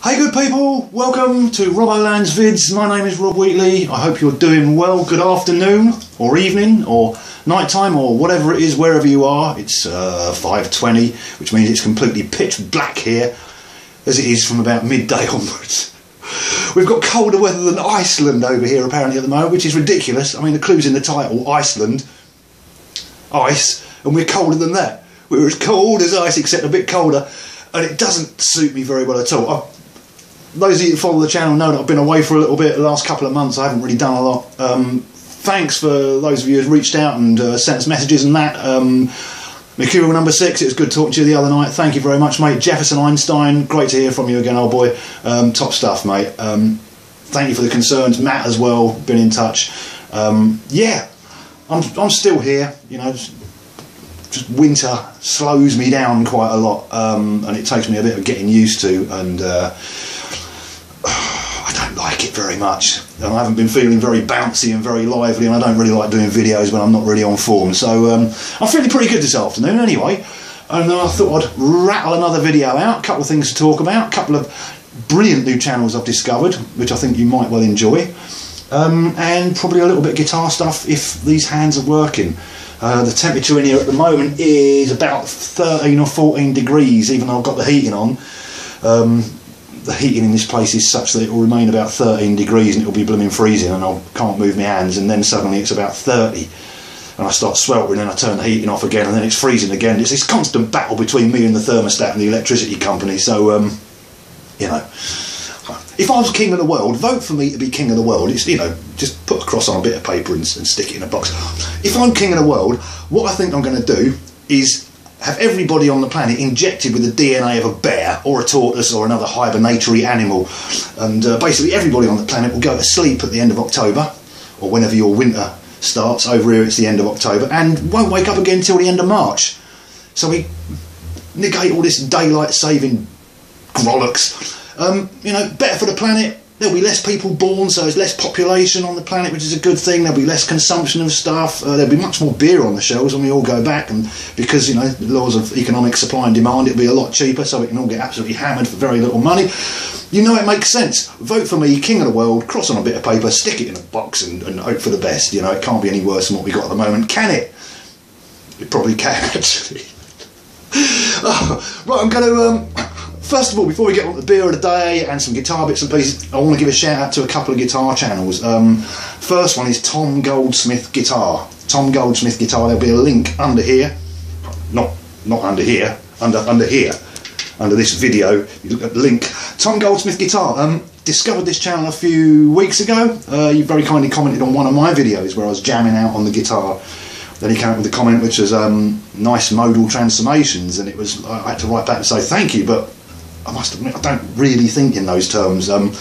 Hey good people, welcome to Robboland's Vids. My name is Rob Wheatley. I hope you're doing well. Good afternoon, or evening, or nighttime, or whatever it is, wherever you are. It's uh, 5.20, which means it's completely pitch black here, as it is from about midday onwards. We've got colder weather than Iceland over here apparently at the moment, which is ridiculous. I mean, the clue's in the title, Iceland, ice, and we're colder than that. We're as cold as ice, except a bit colder, and it doesn't suit me very well at all. I, those of you that follow the channel know that I've been away for a little bit the last couple of months. I haven't really done a lot. Um, thanks for those of you who've reached out and uh, sent us messages and that. Um, Mercurial number six, it was good talking to you the other night. Thank you very much, mate. Jefferson Einstein, great to hear from you again, old boy. Um, top stuff, mate. Um, thank you for the concerns. Matt as well, been in touch. Um, yeah, I'm, I'm still here, you know. Just, just winter slows me down quite a lot, um, and it takes me a bit of getting used to. And uh, like it very much. And I haven't been feeling very bouncy and very lively, and I don't really like doing videos when I'm not really on form. So um, I'm feeling pretty good this afternoon anyway. And I thought I'd rattle another video out, a couple of things to talk about, a couple of brilliant new channels I've discovered, which I think you might well enjoy. Um, and probably a little bit of guitar stuff if these hands are working. Uh, the temperature in here at the moment is about 13 or 14 degrees, even though I've got the heating on. Um, the heating in this place is such that it will remain about 13 degrees and it will be blooming freezing and I can't move my hands and then suddenly it's about 30 and I start sweltering and I turn the heating off again and then it's freezing again. It's this constant battle between me and the thermostat and the electricity company so um, you know if I was king of the world, vote for me to be king of the world. It's you know, just put a cross on a bit of paper and, and stick it in a box. If I'm king of the world, what I think I'm going to do is have everybody on the planet injected with the DNA of a bear or a tortoise or another hibernatory animal. And uh, basically, everybody on the planet will go to sleep at the end of October or whenever your winter starts. Over here, it's the end of October and won't wake up again till the end of March. So we negate all this daylight saving grollocks. Um, you know, better for the planet, there'll be less people born, so there's less population on the planet, which is a good thing. There'll be less consumption of stuff. Uh, there'll be much more beer on the shelves when we all go back, and because you know laws of economic supply and demand, it'll be a lot cheaper, so we can all get absolutely hammered for very little money. You know it makes sense. Vote for me, king of the world. Cross on a bit of paper, stick it in a box, and, and hope for the best. You know it can't be any worse than what we got at the moment, can it? It probably can actually. oh, right, I'm going to. Um, First of all, before we get on the beer of the day and some guitar bits and pieces, I want to give a shout out to a couple of guitar channels. Um, first one is Tom Goldsmith Guitar. Tom Goldsmith Guitar. There'll be a link under here, not not under here, under under here, under this video. You look at the link. Tom Goldsmith Guitar. Um, discovered this channel a few weeks ago. Uh, you very kindly commented on one of my videos where I was jamming out on the guitar. Then he came up with a comment which was um, nice modal transformations, and it was I had to write back and say thank you, but I must admit, I don't really think in those terms. Um,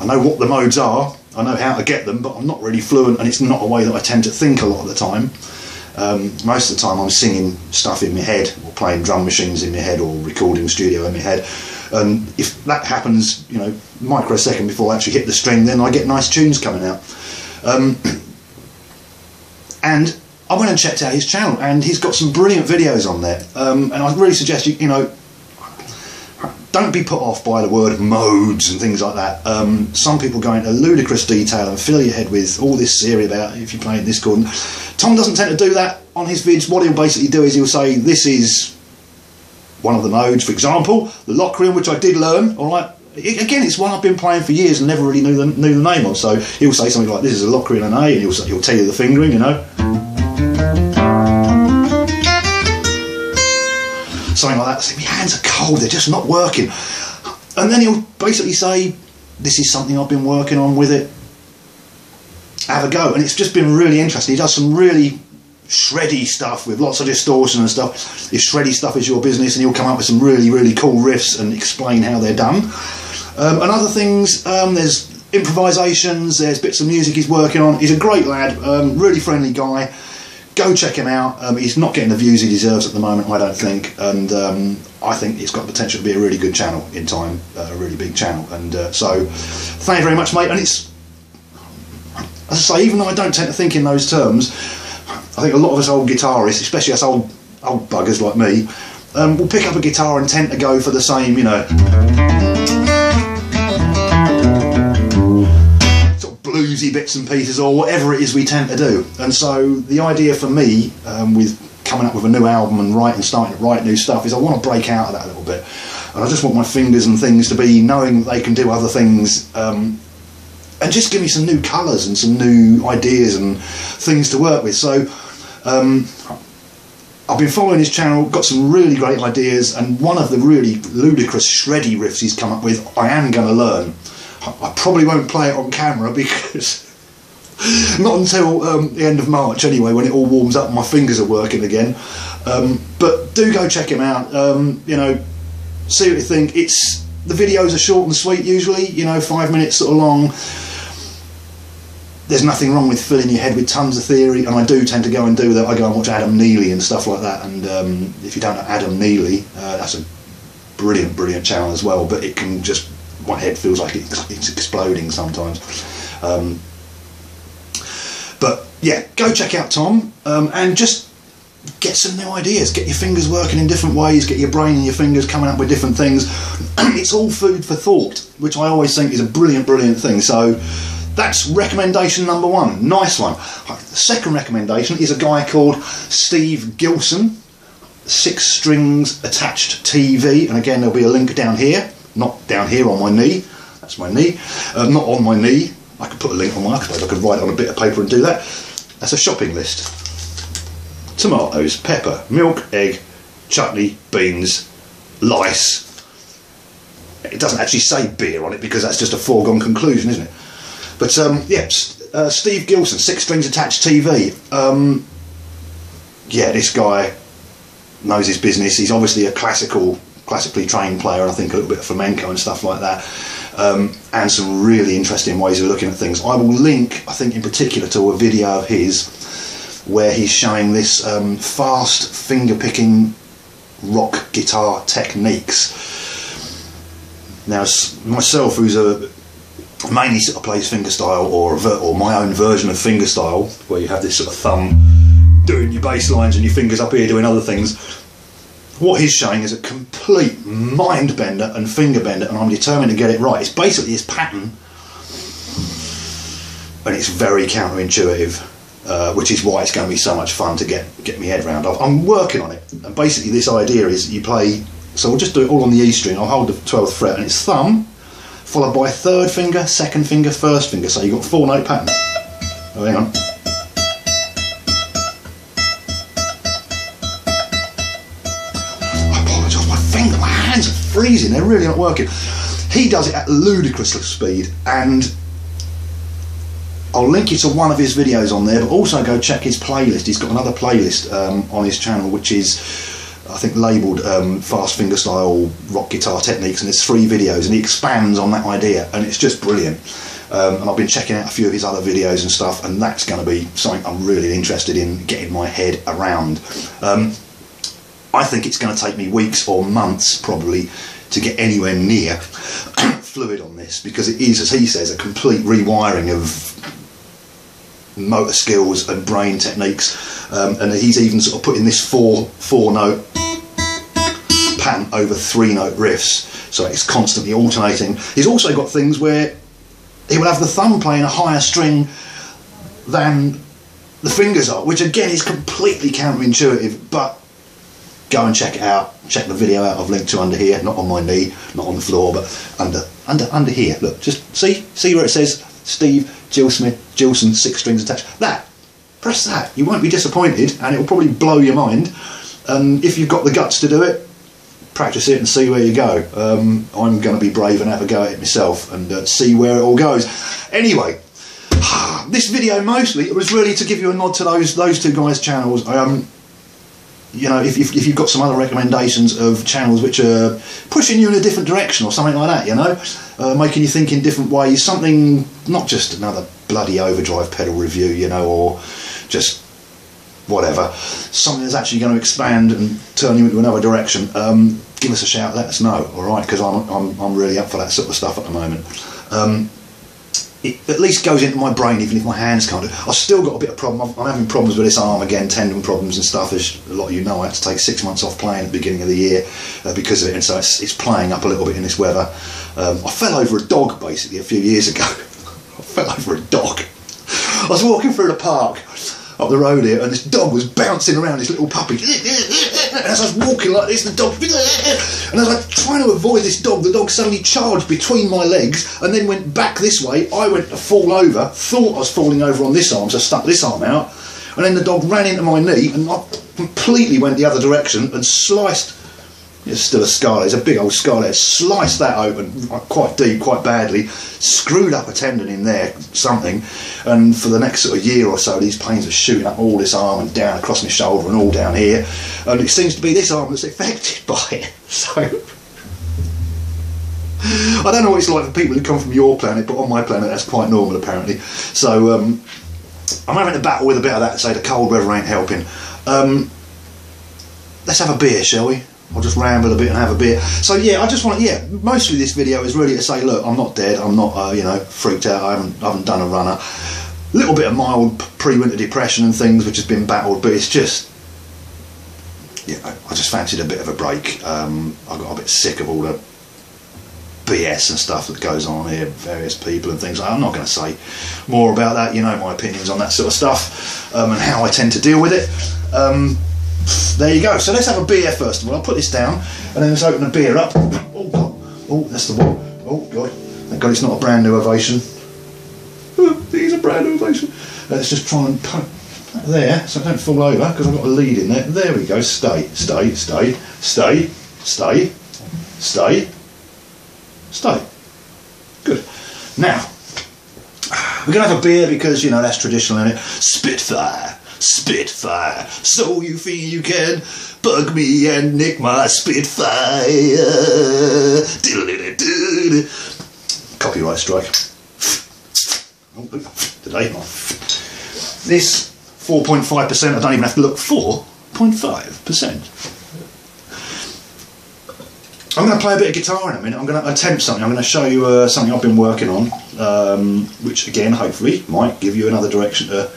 I know what the modes are, I know how to get them, but I'm not really fluent, and it's not a way that I tend to think a lot of the time. Um, most of the time, I'm singing stuff in my head, or playing drum machines in my head, or recording studio in my head. And if that happens, you know, microsecond before I actually hit the string, then I get nice tunes coming out. Um, and I went and checked out his channel, and he's got some brilliant videos on there. Um, and I really suggest you, you know, don't be put off by the word modes and things like that. Um, some people go into ludicrous detail and fill your head with all this theory about if you're playing this chord. Tom doesn't tend to do that on his vids. What he'll basically do is he'll say this is one of the modes, for example, the Locrian, which I did learn. All right, again, it's one I've been playing for years and never really knew the, knew the name of. So he'll say something like this is a Locrian and A, and he'll, he'll tell you the fingering, you know. Something like that. Say, my hands are cold, they're just not working. And then he'll basically say, this is something I've been working on with it. Have a go. And it's just been really interesting. He does some really shreddy stuff with lots of distortion and stuff. If shreddy stuff is your business, and he'll come up with some really, really cool riffs and explain how they're done. Um, and other things, um, there's improvisations, there's bits of music he's working on. He's a great lad, um, really friendly guy go check him out. Um, he's not getting the views he deserves at the moment, I don't think, and um, I think it's got potential to be a really good channel in time, uh, a really big channel. And uh, so, thank you very much, mate. And it's, as I say, even though I don't tend to think in those terms, I think a lot of us old guitarists, especially us old old buggers like me, um, will pick up a guitar and tend to go for the same, you know. Bluesy bits and pieces or whatever it is we tend to do. And so the idea for me um, with coming up with a new album and writing, starting to write new stuff is I want to break out of that a little bit. And I just want my fingers and things to be knowing they can do other things um, and just give me some new colours and some new ideas and things to work with. So um, I've been following his channel, got some really great ideas, and one of the really ludicrous shreddy riffs he's come up with, I am going to learn. I probably won't play it on camera because not until um, the end of March anyway, when it all warms up and my fingers are working again. Um, but do go check him out. Um, you know, see what you think. It's the videos are short and sweet usually. You know, five minutes sort of long there's nothing wrong with filling your head with tons of theory, and I do tend to go and do that. I go and watch Adam Neely and stuff like that. And um, if you don't know Adam Neely, uh, that's a brilliant, brilliant channel as well. But it can just my head feels like it's, exploding sometimes. Um, but yeah, go check out Tom um, and just get some new ideas. Get your fingers working in different ways. Get your brain and your fingers coming up with different things. it's all food for thought, which I always think is a brilliant, brilliant thing. So that's recommendation number one. Nice one. The second recommendation is a guy called Steve Gilson, Six Strings Attached TV, and again there'll be a link down here, not down here on my knee. That's my knee, uh, not on my knee. I could put a link on my. Suppose I could write on a bit of paper and do that. That's a shopping list. Tomatoes, pepper, milk, egg, chutney, beans, lice. It doesn't actually say beer on it because that's just a foregone conclusion, isn't it? But um, yeah, uh, Steve Gilson, Six Strings Attached TV. Um, yeah, this guy knows his business. He's obviously a classical, classically trained player, and I think a little bit of flamenco and stuff like that. Um, and some really interesting ways of looking at things. I will link, I think, in particular, to a video of his where he's showing this um, fast finger picking rock guitar techniques. Now, myself, who's a mainly sort of plays fingerstyle or or my own version of fingerstyle where you have this sort of thumb doing your bass lines and your fingers up here doing other things what he's showing is a complete mind bender and finger bender and I'm determined to get it right it's basically his pattern and it's very counterintuitive uh, which is why it's going to be so much fun to get get my head around I'm working on it and basically this idea is you play so we'll just do it all on the E string I'll hold the 12th fret and it's thumb followed by third finger, second finger, first finger. So you've got four note pattern. Oh, hang on. Freezing, they're really not working. He does it at ludicrous speed and I'll link you to one of his videos on there, but also go check his playlist. He's got another playlist um, on his channel which is I think labelled um, fast fingerstyle rock guitar techniques, and there's three videos, and he expands on that idea, and it's just brilliant. Um, and I've been checking out a few of his other videos and stuff, and that's going to be something I'm really interested in getting my head around. Um, I think it's going to take me weeks or months probably to get anywhere near fluid on this because it is, as he says, a complete rewiring of motor skills and brain techniques. Um, and he's even sort of putting this four four note pattern over three note riffs. So it's constantly alternating. He's also got things where he will have the thumb playing a higher string than the fingers are, which again is completely counterintuitive, but go and check it out. Check the video out I've linked to under here, not on my knee, not on the floor, but under under under here. Look, just see see where it says Steve Jill Smith, Gilson, six strings attached. That press that. You won't be disappointed, and it will probably blow your mind. And if you've got the guts to do it, practice it and see where you go. Um, I'm going to be brave and have a go at it myself and uh, see where it all goes. Anyway, this video mostly was really to give you a nod to those those two guys' channels. Um, you know, if, if, if, you've got some other recommendations of channels which are pushing you in a different direction or something like that, you know, uh, making you think in different ways, something, not just another bloody overdrive pedal review, you know, or just whatever, something that's actually going to expand and turn you into another direction, um, give us a shout, let us know, all right? Because I'm, I'm, I'm really up for that sort of stuff at the moment. Um, it at least goes into my brain, even if my hands can't do it. I've still got a bit of problem. I'm, I'm, having problems with this arm again, tendon problems and stuff. As a lot of you know, I had to take six months off playing at the beginning of the year uh, because of it, and so it's, it's, playing up a little bit in this weather. Um, I fell over a dog basically a few years ago. I fell over a dog. I was walking through the park up the road here, and this dog was bouncing around, this little puppy. And as I was walking like this, the dog. And as I was trying to avoid this dog, the dog suddenly charged between my legs and then went back this way. I went to fall over, thought I was falling over on this arm, so I stuck this arm out. And then the dog ran into my knee, and I completely went the other direction and sliced it's still a scar. It's a big old scar there. Sliced that open quite deep, quite badly. Screwed up a tendon in there, something. And for the next sort of year or so, these pains are shooting up all this arm and down across my shoulder and all down here. And it seems to be this arm that's affected by it. So. I don't know what it's like for people who come from your planet, but on my planet that's quite normal apparently. So um, I'm having to battle with a bit of that. Say the cold weather ain't helping. Um, let's have a beer, shall we? I'll just ramble a bit and have a beer. So yeah, I just want yeah. Mostly this video is really to say, look, I'm not dead. I'm not uh, you know freaked out. I haven't I haven't done a runner. A little bit of mild pre-winter depression and things which has been battled, but it's just yeah. I just fancied a bit of a break. Um, I got a bit sick of all the BS and stuff that goes on here, various people and things. I'm not going to say more about that. You know my opinions on that sort of stuff um, and how I tend to deal with it. Um, there you go. So let's have a beer first of all. I'll put this down and then let's open the beer up. Oh god. Oh, that's the one. Oh god. Thank God it's not a brand new ovation. Oh, it is a brand new ovation. Let's just try and put there so I don't fall over because I've got a lead in there. There we go. Stay, stay, stay, stay, stay, stay, stay. Good. Now, we're going to have a beer because, you know, that's traditional in it. Spitfire. Spitfire, so you feel you can bug me and nick my Spitfire. Copyright strike. Today, this 4.5%, I don't even have to look, 4.5%. I'm going to play a bit of guitar in a minute. I'm going to attempt something. I'm going to show you uh, something I've been working on, um, which again, hopefully, might give you another direction to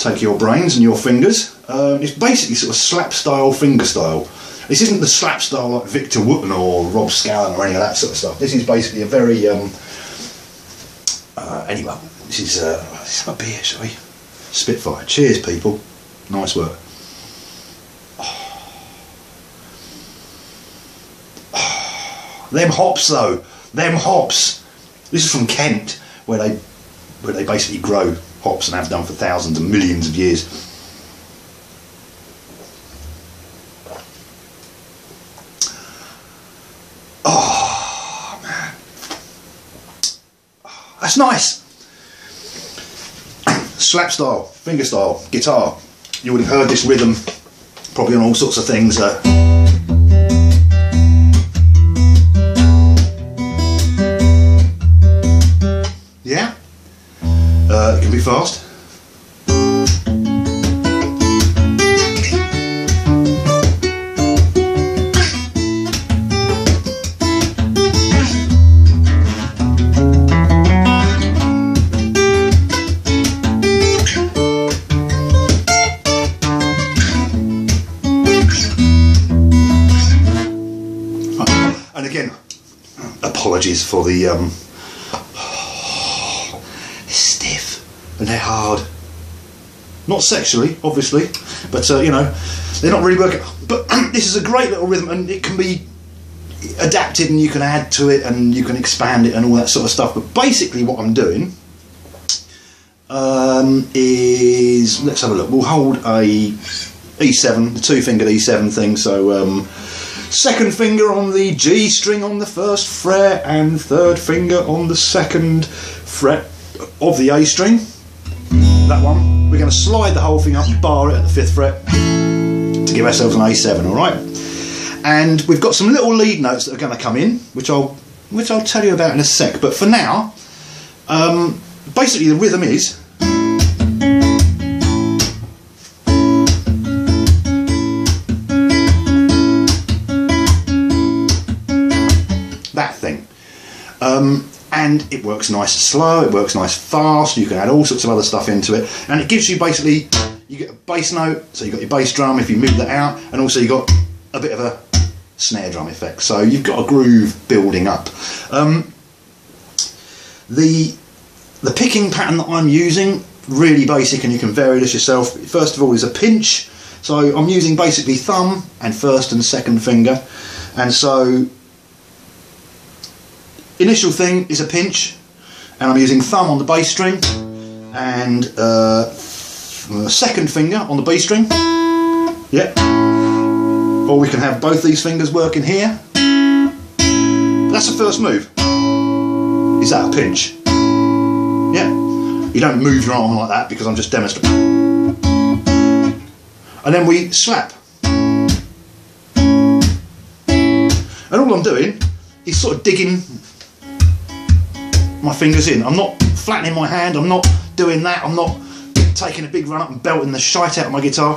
take your brains and your fingers. Um, it's basically sort of slap style, finger style. This isn't the slap style like Victor Wooten or Rob Scallon or any of that sort of stuff. This is basically a very. Um, uh, anyway, this is. Uh, a beer, shall we? Spitfire. Cheers, people. Nice work. Them hops, though. Them hops. This is from Kent, where they where they basically grow hops and have done for thousands and millions of years. Oh man, that's nice. Slap style, finger style, guitar. You would have heard this rhythm probably on all sorts of things. Uh, fast. And again, apologies for the um, they're hard. Not sexually, obviously, but uh, you know, they're not really working. But this is a great little rhythm, and it can be adapted, and you can add to it, and you can expand it, and all that sort of stuff. But basically, what I'm doing um, is let's have a look. We'll hold a E7, the two-fingered E7 thing. So. Um, second finger on the G string on the first fret and third finger on the second fret of the A string that one. We're going to slide the whole thing up bar it at the fifth fret to give ourselves an A7, all right? And we've got some little lead notes that are going to come in, which I'll which I'll tell you about in a sec. But for now, um, basically the rhythm is. That thing. Um, and it works nice slow, it works nice fast, you can add all sorts of other stuff into it, and it gives you basically, you get a bass note, so you've got your bass drum if you move that out, and also you've got a bit of a snare drum effect, so you've got a groove building up. Um, The the picking pattern that I'm using really basic, and you can vary this yourself. First of all, is a pinch. So I'm using basically thumb and first and second finger, and so initial thing is a pinch, and I'm using thumb on the bass string and uh, second finger on the B string. Yep. Or we can have both these fingers working here. That's the first move. Is that a pinch? Yeah. You don't move your arm like that because I'm just demonstrating. And then we slap. And all I'm doing is sort of digging my fingers in. I'm not flattening my hand, I'm not doing that, I'm not taking a big run up and belting the shite out of my guitar.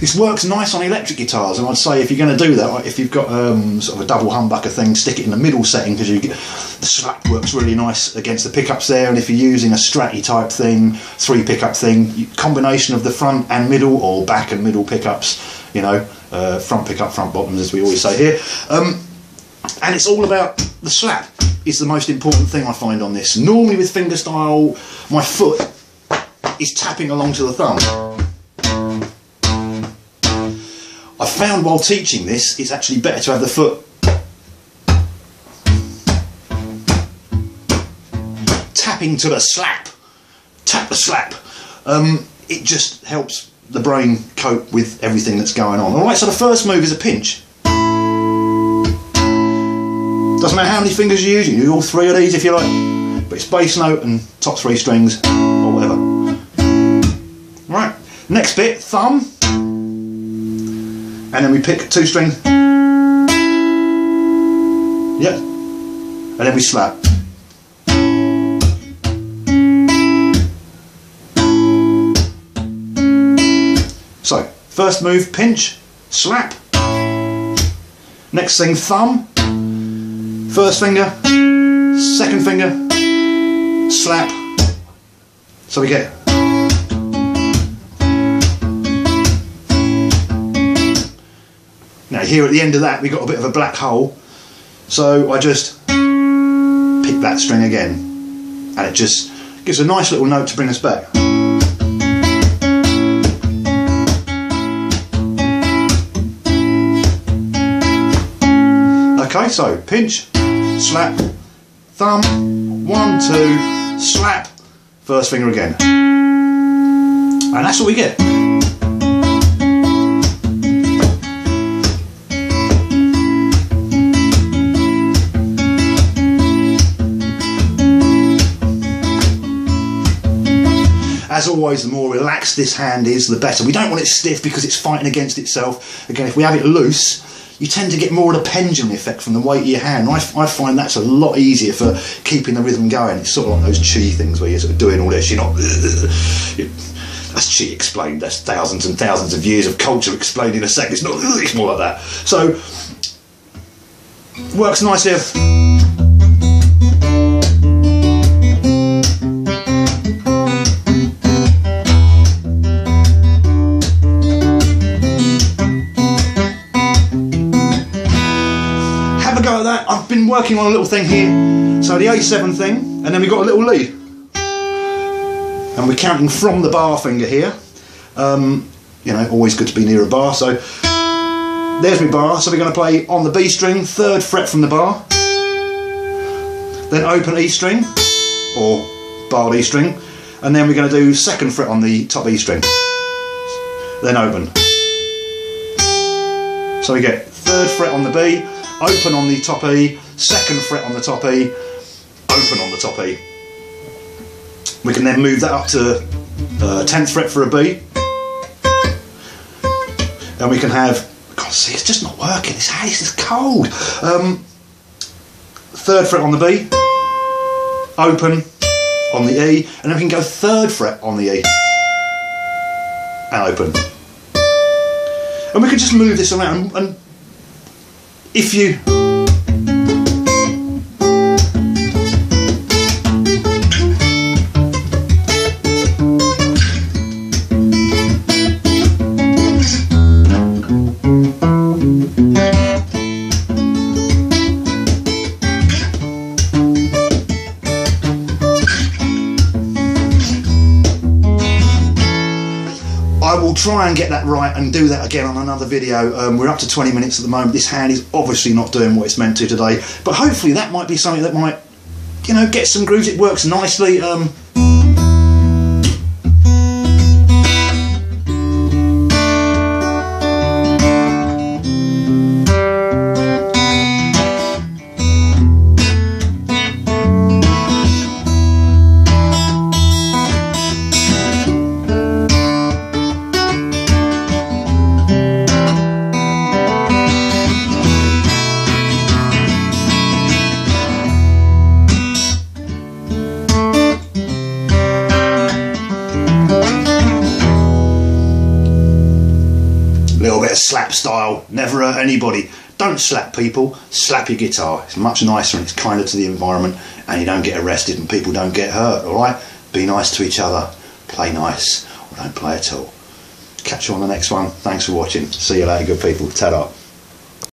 This works nice on electric guitars, and I'd say if you're going to do that, if you've got um, sort of a double humbucker thing, stick it in the middle setting because the slap works really nice against the pickups there. And if you're using a Stratty type thing, three pickup thing, combination of the front and middle or back and middle pickups, you know, uh, front pickup, front bottoms, as we always say here. Um, and it's all about the slap. Is the most important thing I find on this. Normally with fingerstyle, my foot is tapping along to the thumb. I found while teaching this, it's actually better to have the foot tapping to the slap. Tap the slap. Um, it just helps the brain cope with everything that's going on. Alright, so the first move is a pinch. Doesn't matter how many fingers you use, you do all three of these if you like. But it's bass note and top three strings or whatever. Right, next bit, thumb and then we pick two string yeah and then we slap so first move pinch slap. Next thing thumb. First finger second finger slap. So we get Now here at the end of that we got a bit of a black hole. So I just pick that string again. And it just gives a nice little note to bring us back. Okay, so pinch, slap, thumb, one, two, slap, first finger again. And that's what we get. as always, the more relaxed this hand is, the better. We don't want it stiff because it's fighting against itself. Again, if we have it loose, you tend to get more of the pendulum effect from the weight of your hand. I, I find that's a lot easier for keeping the rhythm going. It's sort of like those chi things where you're sort of doing all this, you're not... You're, that's chi explained. That's thousands and thousands of years of culture explained in a second. It's not. It's more like that. So works nice working on a little thing here. So the A7 thing, and then we've got a little lead. And we're counting from the bar finger here. Um, you know, always good to be near a bar. So there's my bar. So we're going to play on the B string, third fret from the bar. Then open E string, or bar E string. And then we're going to do second fret on the top E string. Then open. So we get third fret on the B, open on the top E, second fret on the top E, open on the top E. We can then move that up to uh, 10th fret for a B. And we can have, God, see, it's just not working. This haze is cold. Um, third fret on the B, open on the E, and then we can go third fret on the E and open. And we can just move this around and if you try and get that right and do that again on another video. Um, we're up to 20 minutes at the moment. This hand is obviously not doing what it's meant to today, but hopefully that might be something that might, you know, get some grooves. It works nicely. Um, never hurt anybody. Don't slap people, slap your guitar. It's much nicer and it's kinder to the environment and you don't get arrested and people don't get hurt, alright? Be nice to each other, play nice or don't play at all. Catch you on the next one. Thanks for watching. See you later, good people. Ta-da.